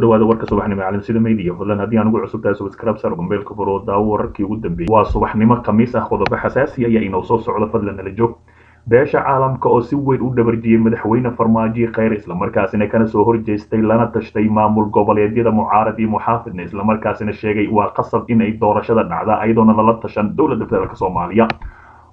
dhawaada warka subaxnimo caalamsida media fadlan. Haddii aan ugu cusub tahay subscribe sar gombeelka furo. Daawo wararkii ugu dambeeyey waa subaxnimo khamiis ah. Qodobo xasaasi ayaa inoo soo socda fadlan nala joog beesha caalamka oo si weyn u dhabarjiyey madaxweyne farmaajo kheyr islamarkaasina kana soo horjeestay lana tashtay maamul goboleedyada mucaarad iyo muxaafidna islamarkaasina sheegay waa qasab in ay doorashada dhacda ayadoona lala tashan dowladda federaalk soomaaliya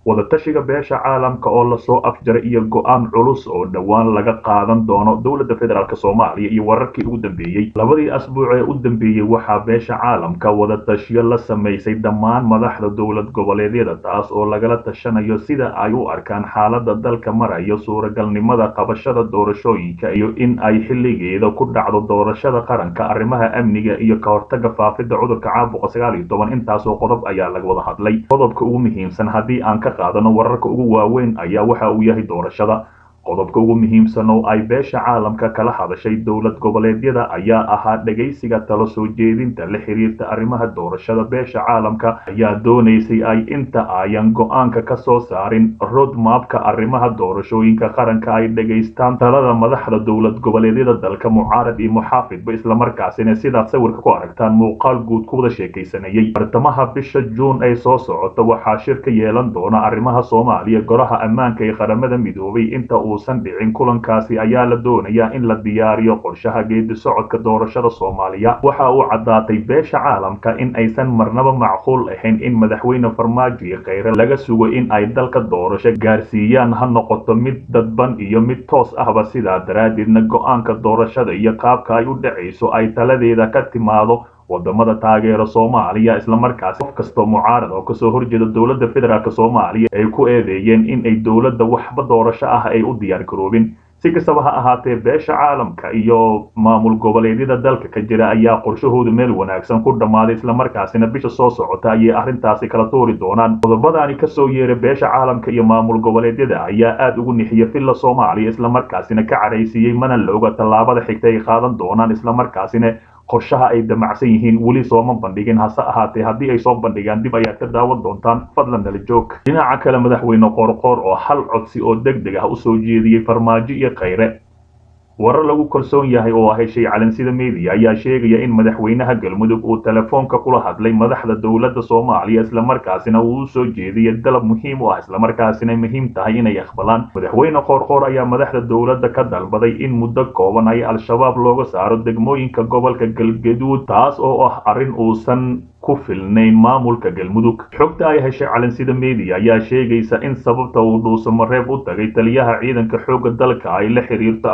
wadatashiga beesha caalamka oo la soo afjaray iyo go'aan culus oo dhowaan laga qaadan doono dowladda federaalk soomaaliya iyo wararkii ugu dambeeyey. Labadii asbuuc ee u dambeeyey waxaa beesha caalamka wadatashiyo la samaysay dhammaan madaxda dowlad goboleedyada taas oo lagala tashanayo sida ay u arkaan xaalada dalka marayo suuragalnimada qabashada doorashooyinka iyo in ay xilligeeda ku dhacdo doorashada qaranka arrimaha amniga iyo ka hortaga faafida cudurka caabuqa sagaal toban. Intaasoo qodob ayaa laga wada hadlay. Qodobka ugu muhiimsan haddii aan ka qaadano wararka ugu waaweyn ayaa waxa uu yahay doorashada qodobka ugu muhiimsan oo ay beesha caalamka kala hadashay dowlad goboleedyada ayaa ahaa dhegaysiga talo soo jeedinta la xiriirta arrimaha doorashada beesha caalamka. Ayaa doonaysay ay inta ayan go'aanka ka soo saarin rodmapka arrimaha doorashooyinka qaranka ay dhegaystaan talada madaxda dowlad goboleedyada dalka mucaarad iyo muxaafidba islamarkaasina sidaad sawirka ku aragtaan muuqaal guud ku wada sheekaysanayay. Bartamaha bisha juun ay soo socota waxaa shir ka yeelan doona arrimaha soomaaliya. Golaha ammaanka ee qaramada midoobay inta uusan dhicin kulankaasi ayaa la doonayaa in la diyaariyo qorshaha geedi socodka doorashada soomaaliya. Waxa uu caddaatay beesha caalamka in aysan marnaba macquul ahayn in madaxweyne farmaajo iyo kheyre laga sugo in ay dalka doorasho gaarsiiyaan ha noqoto mid dadban iyo mid toos ahba. Sidaa daraaddeedna go'aanka doorashada iyo qaabka ay u dhacayso ay taladeeda ka timaado waddamada taageero soomaaliya islamarkaasi qof kastoo mucaarad oo ka soo horjeeda dowladda federaalk soomaaliya ay ku eedeeyeen in ay dowladda waxba doorasho ah ay u diyaar garoobin. Si kastaba ha ahaatee beesha caalamka iyo maamul goboleedyada dalka ka jira ayaa qorshahoodu meel wanaagsan ku dhammaaday islamarkaasina bisha soo socota ayay arrintaasi kala tuuri doonaan. Qodobadaani ka soo yeeray beesha caalamka iyo maamul goboleedyada ayaa aada ugu nixiya filla soomaaliya islamarkaasina ka cadhaysiiyey mana la oga tallaabada xigta ay qaadan doonaan islamarkaasina qorshaha ay damacsan yihiin weli sooma bandhigin. Hase ahaatee haddii ay soo bandhigaan dib ayaad ka daawan doontaan fadlan nala joog. Dhinaca kale madaxweyne qoorqoor oo hal codsi oo deg deg ah u soo jeediyey farmaajo iyo kheyre warar lagu kalsoon yahay oo heshay calansida media ayaa sheegaya in madaxweynaha galmudug uu telefoonka kula hadlay madaxda dowladda soomaaliya islamarkaasina uu u soo jeediyay dalab muhiim u ah islamarkaasina muhiim tahay inay aqbalaan. Madaxweyne qoorqoor ayaa madaxda dowladda ka dalbaday in muddo kooban ay al-shabaab looga saaro degmooyinka gobolka galgaduud taas oo ah arrin uusan ku filnayn maamulka galmudug. Xogta ay heshay calansida media ayaa sheegaysa in sababta uu dhuusamareeb u tagay taliyaha ciidanka xoogga dalka ay la xiriirto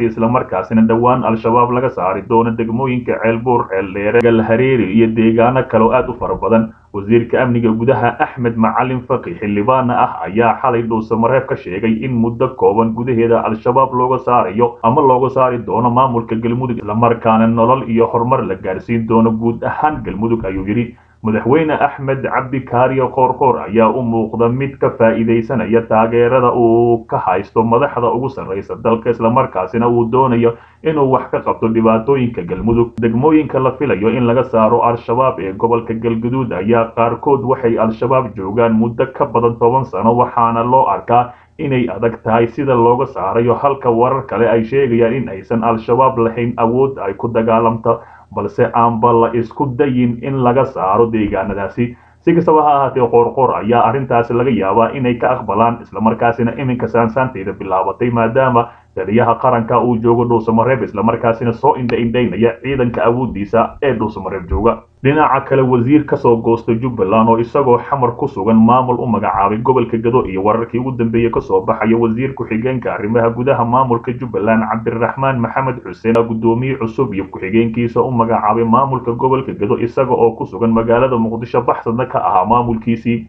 arrintaasi islamarkaasina dhowaan al-shabaab laga saari doono degmooyinka ceelbuur ceeldheere galhareeri iyo deegaano kaloo aad u fara badan. Wasiirka amniga gudaha axmed macalin faqi xildhibaana ah ayaa xalay dhuusamareeb ka sheegay in muddo kooban gudaheeda al-shabaab looga saarayo ama looga saari doono maamulka galmudug. Islamarkaana nolol iyo horumar la gaarsiin doono guud ahaan galmudug ayuu yidhi madaxweyne axmed cabdi kaariyo qoorqoor ayaa u muuqda mid ka faa'iidaysanaya taageerada uu ka haysto madaxda ugu sarraysa dalka islamarkaasina uu doonayo inuu wax ka qabto dhibaatooyinka galmudug. Degmooyinka la filayo in laga saaro al-shabaab ee gobolka galgaduud ayaa qaarkood waxay al-shabaab joogaan muddo ka badan toban sano waxaana loo arkaa inay adag tahay sida looga saarayo halka warar kale ay sheegayaan in aysan al-shabaab lahayn awood ay ku dagaalamto balse aanba la isku dayin in laga saaro deegaanadaasi si. Kastaba ha ahaatee qoorqoor ayaa arrintaasi laga yaabaa inay ka aqbalaan islamarkaasina iminka saansaanteyda bilaabatay maadaama taliyaha qaranka uu joogo dhuusamareeb islamarkaasina soo indha indhaynaya ciidanka awoodiisa ee dhuusamareeb jooga. Dhinaca kale wasiir ka soo goosta jubbaland oo isagoo xamar ku sugan maamul u magacaabay gobolka gado iyo wararkii ugu dambeeyey ka soo baxaya wasiir ku-xigeenka arrimaha gudaha maamulka jubbaland cabdiraxmaan maxamed xuseen. Guddoomiye cusub iyo ku-xigeenkiisa u magacaabay maamulka gobolka gado isaga oo ku sugan magaalada muqdisho baxsadna ka ahaa maamulkiisii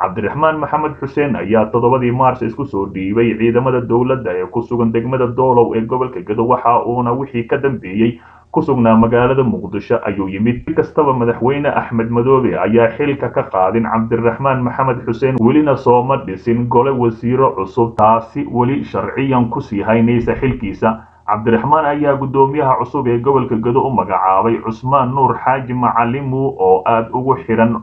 cabdiraxmaan maxamed xuseen ayaa toddobadii maars isku soo dhiibay ciidamada dowladda ee ku sugan degmada doolow ee gobolka gado waxa uuna wixii ka dambeeyey ku sugnaa magaalada muqdisho ayuu yimid si kastaba madaxweyne axmed madoobe ayaa xilka ka qaadin cabdiraxmaan maxamed xuseen welina sooma dhisin gole wasiiro cusub taasi weli sharciyan ku sii haynaysa xilkiisa cabdiraxmaan ayaa guddoomiyaha cusub ee gobolka gado u magacaabay cusmaan nuur xaaji macalimu oo aada ugu xiran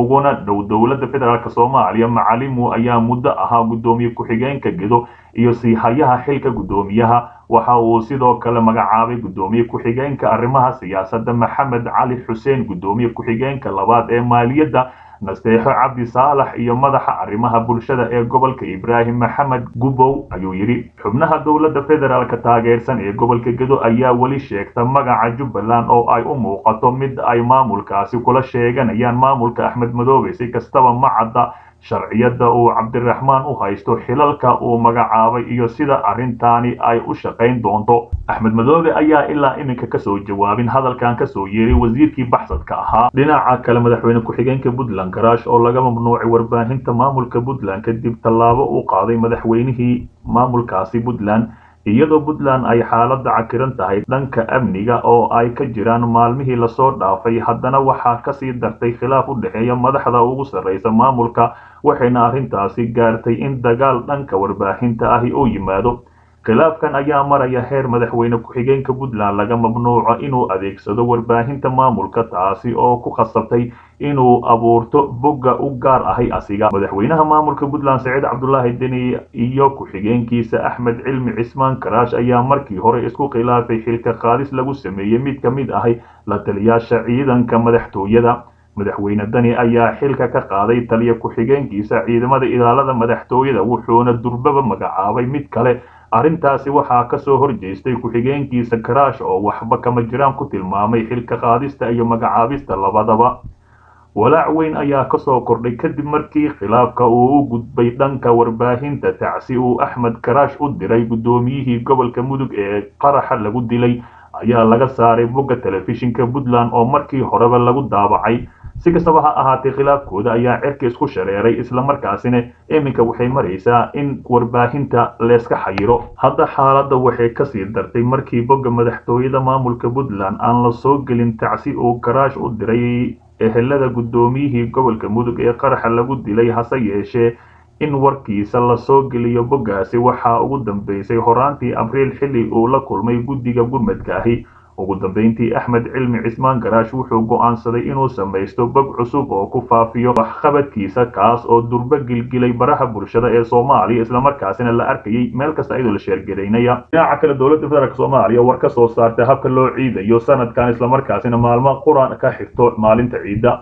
uguna dhow dowladda federaalk soomaaliya macalimu ayaa muddo ahaa guddoomiye ku-xigeenka gedo iyo siihayaha xilka guddoomiyaha waxa uu sidoo kale magacaabay guddoomiye ku-xigeenka arrimaha siyaasadda maxamed cali xuseen guddoomiye ku-xigeenka labaad ee maaliyadda nasteexo cabdi saalax iyo madaxa arrimaha bulshada ee gobolka ibraahim maxamed gubow ayuu yidhi. Xubnaha dowladda federaalka taageersan ee gobolka gedo ayaa weli sheegta magaca jubbaland oo ay u muuqato mid ay maamulkaasi kula sheeganayaan maamulka axmed madoobe. Si kastaba ma cadda sharciyadda uu cabdiraxmaan u haysto xilalka uu magacaabay iyo sida arrintaani ay u shaqayn doonto. Axmed madoobe ayaa ilaa iminka ka soo jawaabin hadalkan ka soo yeeray wasiirkii baxsadka ahaa. Dhinaca kale madaxweyne ku-xigeenka puntland garaash oo laga mamnuucay warbaahinta maamulka puntland kadib tallaabo uu qaaday madaxweynihii maamulkaasi puntland iyadoo puntland ay xaaladda cakiran tahay dhanka amniga oo ay ka jiraan maalmihii la soo dhaafay haddana waxaa ka sii dartay khilaaf u dhexeeya madaxda ugu sarreysa maamulka waxayna arrintaasi gaartay in dagaal dhanka warbaahinta ahi uu yimaado khilaafkan ayaa maraya heer madaxweyne ku-xigeenka puntland laga mamnuuco inuu adeegsado warbaahinta maamulka taasi oo ku khasabtay inuu abuurto bogga u gaar ahay asiga. Madaxweynaha maamulka puntland saciid cabdulaahi deni iyo ku-xigeenkiisa axmed cilmi cismaan karaash ayaa markii hore isku khilaafay xilka qaadis lagu sameeyey mid ka mid ahay la taliyaasha ciidanka madaxtooyada. Madaxweyne dani ayaa xilka ka qaaday taliya ku-xigeenkiisa ciidamada ilaalada madaxtooyada wuxuuna durbaba magacaabay mid kale arrintaasi waxaa ka soo horjeestay ku-xigeenkiisa karaash oo waxba kama jiraan ku tilmaamay xilka qaadista iyo magacaabista labadaba. Walaac weyn ayaa ka soo kordhay kadib markii khilaafka uu u gudbay dhanka warbaahinta tacsi uu axmed karaash u diray guddoomiyihii gobolka mudug ee qaraxa lagu dilay ayaa laga saaray bogga telefishinka puntland oo markii horeba lagu daabacay si kastaba ha ahaatee khilaafkooda ayaa cerka isku shareeray islamarkaasina iminka waxay maraysaa in warbaahinta leeska xayiro. Hadda xaaladda waxay ka sii dartay markii bogga madaxtooyada maamulka puntland aan la soo gelin tacsi uu karaash u diray ehelada guddoomiyihii gobolka mudug ee qaraxa lagu dilay hase yeeshee in warkiisa la soo geliyo boggaasi. Waxaa ugu dambeysay horaantii abriil xilli uu la kulmay guddiga gurmadka ahi ugu dambeyntii axmed cilmi cismaan garaash wuxuu go'aansaday inuu samaysto bog cusub oo ku faafiyo waxqabadkiisa kaas oo durbo gilgilay baraha bulshada ee soomaaliya islamarkaasina la arkayay meel kasta iyadoo la sheergaraynaya dhinaca kale dowladda federaalk soomaaliya war ka soo saartay habka loo ciidayo sanadkan islamarkaasina maalmo qur'aan ka xirto maalinta ciidda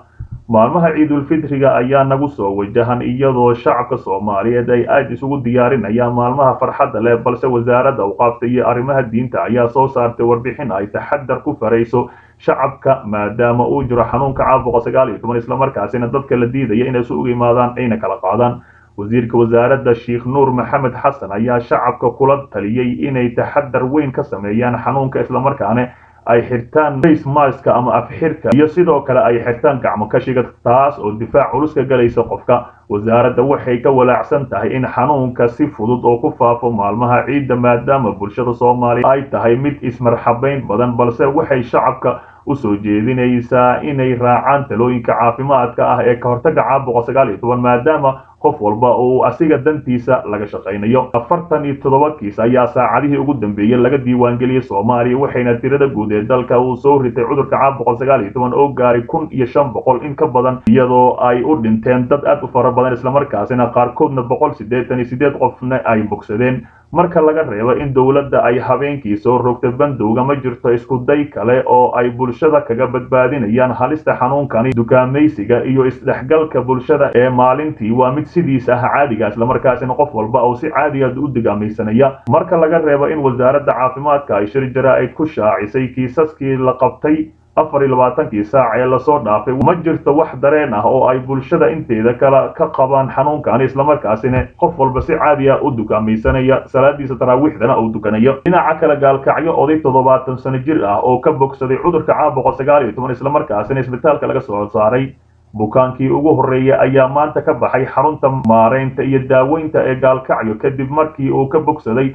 maalmaha ciidulfitriga ayaa nagu soo wajahan iyadoo shacabka soomaaliyeed ay aad isugu diyaarinayaan maalmaha farxadda leh balse wasaaradda awqaafta iyo arrimaha diinta ayaa soo saartay warbixin ay taxadar ku farayso shacabka maadaama uu jiro xanuunka caabuqa sagaal iyo toban islamarkaasina dadka la diidaya inay isu uga imaadaan ayna kala qaadaan. Wasiirka wasaaradda sheekh nuur maxamed xasan ayaa shacabka kula taliyey inay taxadar weyn ka sameeyaan xanuunka islamarkaana ay xirtaan face maska ama afxirka iyo sidoo kale ay xirtaan gacmo kashiga taas oo difaac culus ka galaysa qofka wasaaradda waxay ka walaacsan tahay in xanuunka si fudud oo ku faafo maalmaha ciidda maadaama bulshada soomaaliya ay tahay mid ismarxabayn badan balse waxay shacabka u soo jeedinaysaa inay raacaan talooyinka caafimaadka ah ee ka hortaga caabuqa sagaal iyo toban maadaama qof walba uu asiga dantiisa laga shaqaynayo afartan iyo toddoba kiis ayaa saacadihii ugu dambeeyey laga diiwaangeliyey soomaaliya waxayna tirada guud ee dalka uu soo ritay cudurka caabuqa sagaal iyo toban oo gaaray kun iyo shan boqol in ka badan iyadoo ay u dhinteen dad aad u fara badan islamarkaasina qaarkoodna boqol siddeetan iyo siddeed qofna ay bogsadeen. Marka laga reebo in dowladda ay habeenkii soo rogta bandowga ma jirto isku day kale oo ay bulshada kaga badbaadinayaan halista xanuunkani dukaamaysiga iyo isdhexgalka bulshada ee maalintii. Waa mid sidiisa ah caadiga islamarkaasina qof walba oo si caadiga u digaamaysanaya marka laga reebo in wasaaradda caafimaadka ay shir jaraa'id ku shaacisay kiisaskii la qabtay afar iyo labaatankii saac ee la soo dhaafay. Ma jirto wax dareen ah oo ay bulshada inteeda kale ka qabaan xanuunkani islamarkaasina qof walba si caadiya u dukaamaysanaya salaadiisa taraawiixdana uu dukanayo. Dhinaca kale gaalkacyo oday toddobaatan sano jir ah oo ka bogsaday cudurka caabuqa sagaal iyo toban islamarkaasina isbitaalka laga soo saaray bukaankii ugu horreeyay ayaa maanta ka baxay xarunta maareynta iyo daaweynta ee gaalkacyo. Kadib markii uu ka bogsaday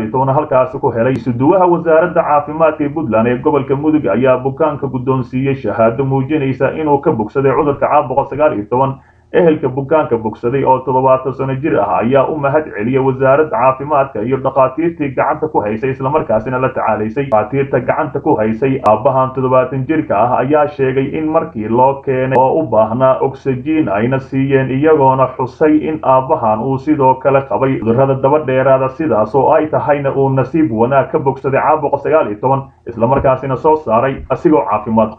iyo toban halkaasi ku helay isuduwaha wasaaradda caafimaadka puntland ee gobolka mudug ayaa bukaanka guddoonsiiyey shahaado muujinaysa inuu ka bogsaday cudurka caabuqa sagaal iyo toban ehelka bukaanka bogsaday oo toddobaatan sano jir ah ayaa u mahad celiyay wasaaradda caafimaadka iyo dhakhaatiirtii gacanta ku haysay islamarkaasina la tacaalaysay dhakhaatiirta gacanta ku haysay aabbahan toddobaatan jirka ah ayaa sheegay in markii loo keenay oo u baahnaa ogsajiin ayna siiyeen iyagoona xusay in aabbahan uu sidoo kale qabay. Cudurrada daba dheeraada sidaas oo ay tahayna uu nasiib wanaag ka bogsaday caabuqa sagaal iyo toban islamarkaasina soo saaray asigoo caafimaad